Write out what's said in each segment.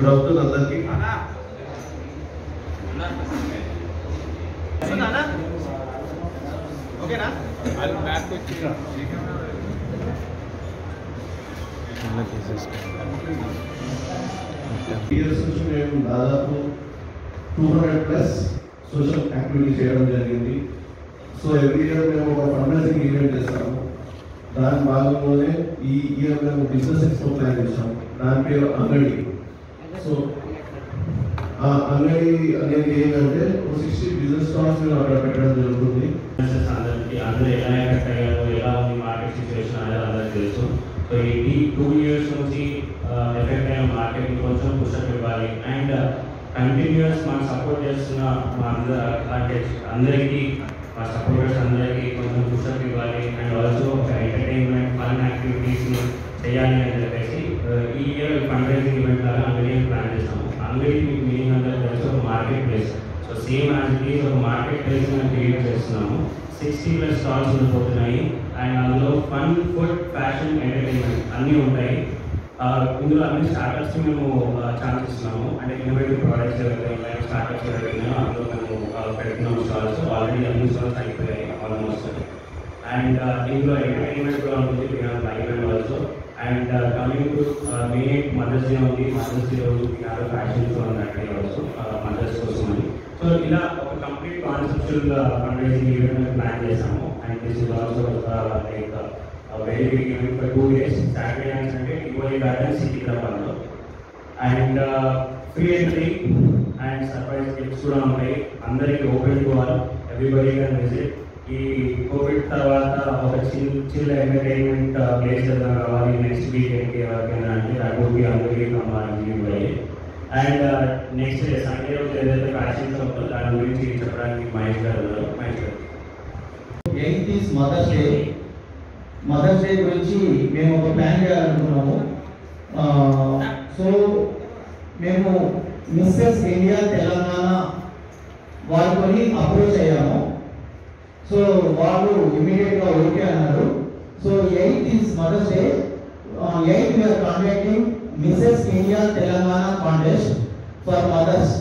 Good afternoon అందరికీ ఓకేనా years నుంచి మేము దాదాపు two hundred plus social activity చేయడం జరిగింది సో ఎవ్రీ ఇయర్ మేము ఒక ఫండ్ రైజింగ్ ఈవెంట్ చేస్తాము దాని భాగంలోనే ఈ ఇయర్ మేము బిజినెస్ ఎక్స్పో ప్లాన్ చేసాము దాని పేరు అంగడి సో ఆ అంగడి అనేది ఏంటంటే ఒక సిక్స్టీ బిజినెస్ స్టాల్స్ మేము అక్కడ పెట్టడం జరుగుతుంది బిజినెసెస్ అందరికీ అందరూ ఎలా ఎఫెక్ట్ అయ్యారు ఎలా ఉంది మార్కెట్ సిచ్యువేషన్ అనేది అందరికీ తెలుసు సో ఈ టూ ఇయర్స్ నుంచి ఎఫెక్ట్ అయిన మార్కెట్ కొంచెం పుషప్ ఇవ్వాలి అండ్ కంటిన్యూస్ మాకు సపోర్ట్ చేస్తున్న మా అందరూ అందరికీ మా సపోర్టర్స్ అందరికీ కొంచెం పుషప్ ఇవ్వాలి. అండ్ ఆల్సో ఒక ఎంటర్టైన్మెంట్ ఫన్ యాక్టివిటీస్ చేయాలి అని చెప్పేసి ఈ ఇయర్ ఫండ్ రైజింగ్ ఈవెంట్ లాగా అంగడి ప్లాన్ చేస్తాము. అంగడి మీకు మీనింగ్ అందరికీ తెలుసు ఒక market place so same as it is ఒక మార్కెట్ ప్లేస్ క్రియేట్ చేస్తున్నాము. సిక్స్టీ ప్లస్ స్టాల్స్ ఉండిపోతున్నాయి. అండ్ అందులో ఫన్ ఫుడ్ ఫ్యాషన్ ఎంటర్టైన్మెంట్ అన్నీ ఉంటాయి. ఇందులో అన్ని స్టార్టప్స్ మేము ఛాన్స్ ఇస్తున్నాము. అంటే ఇన్నోవేటివ్ ప్రొడక్ట్స్ ఏవైతే స్టార్టప్స్ ఏవైతే అందులో మేము పెడుతున్నాం స్టాల్స్ ఆల్రెడీ అన్ని స్టాల్స్ అయిపోయాయి ఆల్మోస్ట్ అండ్ ఇందులో ఎంటర్టైన్మెంట్ కూడా ఉంటుంది live and also and coming to May Mother's Day ఉంది. మదర్స్ డే రోజు పిల్లలు ఫ్యాషన్ షో ఉన్నట్టు ఆల్సో మదర్స్ కోసం అని. సో ఇలా ఒక complete conceptual fund raising event plan చేసాము and this is also like very big event for two days Saturday and Sunday Tivoli garden సికింద్రాబాద్లో and free entry and surprise gifts కూడా ఉంటాయి. అందరికీ open to all everybody can visit ఈ Covid తర్వాత ఒక చిన్న చిన్న ఎంటర్టైన్మెంట్ ప్లేస్ ఏదైనా కావాలి నెక్స్ట్ వీక్ ఏంటి ఎవరికైనా అంటే దట్ అందరికీ కావాలి అండ్ నెక్స్ట్ డే సండే రోజు ఏదైతే ఫ్యాషన్ ఉందో దాని గురించి చెప్పడానికి Mahesh garu Mahesh garu. Eighth is Mother's Day Mother's Day గురించి మేము ఒక ప్లాన్ చేయాలనుకున్నాము. సో మేము మిస్సెస్ ఇండియా తెలంగాణ వారితో అప్రోచ్ అయ్యాము. సో వాళ్ళు ఇమీడియట్గా ఓకే అన్నారు. So eighth is Mother's Day eighth we are contacting Mrs India Telangana contest for mothers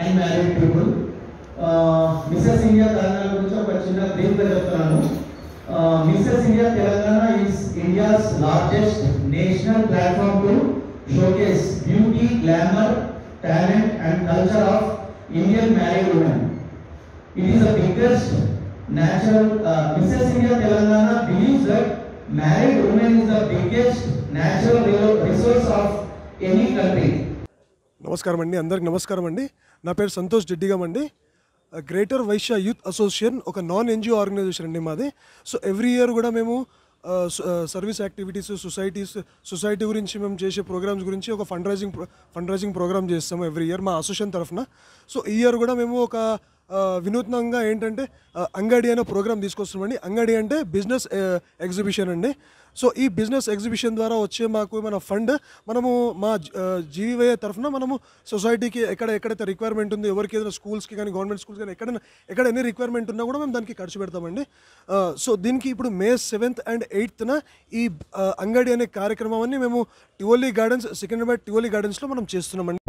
and married people. Mrs India Telangana గురించి ఒక చిన్న బ్రీఫ్గా చెప్తున్నాను. Mrs India Telangana is India's largest national platform to showcase beauty glamour talent and culture of Indian married women It is the biggest natural, uh, Mrs. India Telangana believes that married women is the biggest natural re- resource of any country. నమస్కారం అండి అందరికి నమస్కారం అండి నా పేరు సంతోష్ జడ్డిగం అండి greater Vysya youth association ఒక non NGO organisation అండి మాది. సో ఎవ్రీ ఇయర్ కూడా మేము సర్వీస్ యాక్టివిటీస్ సొసైటీస్ సొసైటీ గురించి మేము చేసే ప్రోగ్రామ్స్ గురించి ఒక fund raising fund raising programme చేస్తాము ఎవ్రీ ఇయర్ మా అసోసియేషన్ తరఫున. సో ఈ ఇయర్ కూడా మేము ఒక వినూత్నంగా ఏంటంటే అంగడి అనే ప్రోగ్రామ్ తీసుకొస్తున్నామండి. అంగడి అంటే బిజినెస్ ఎగ్జిబిషన్ అండి. సో ఈ బిజినెస్ ఎగ్జిబిషన్ ద్వారా వచ్చే మాకు మన ఫండ్ మనము మా జీవీవై తరఫున మనము సొసైటీకి ఎక్కడ ఎక్కడైతే రిక్వైర్మెంట్ ఉంది ఎవరికి ఏదైనా స్కూల్స్కి కానీ గవర్నమెంట్ స్కూల్స్ కానీ ఎక్కడైనా ఎక్కడ ఎన్ని రిక్వైర్మెంట్ ఉన్నా కూడా మేము దానికి ఖర్చు పెడతామండి. సో దీనికి ఇప్పుడు మే సెవెంత్ అండ్ ఎయిత్న ఈ అంగడి అనే కార్యక్రమాన్ని మేము టివోలీ గార్డెన్స్ సికింద్రాబాద్ టివోలీ గార్డెన్స్లో మనం చేస్తున్నామండి.